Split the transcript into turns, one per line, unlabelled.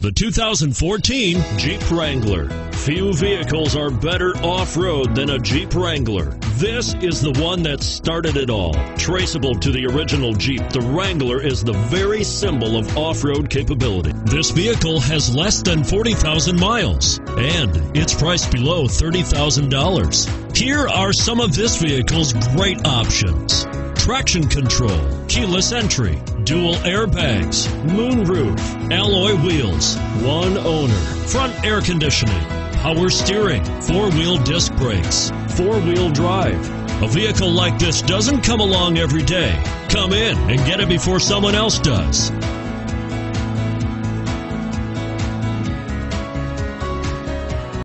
The 2014 Jeep Wrangler. Few vehicles are better off-road than a Jeep Wrangler. This is the one that started it all. Traceable to the original Jeep, the Wrangler is the very symbol of off-road capability. This vehicle has less than 40,000 miles and it's priced below $30,000. Here are some of this vehicle's great options traction control, keyless entry, dual airbags, moonroof, wheels, one owner, front air conditioning, power steering, four-wheel disc brakes, four-wheel drive. A vehicle like this doesn't come along every day. Come in and get it before someone else does.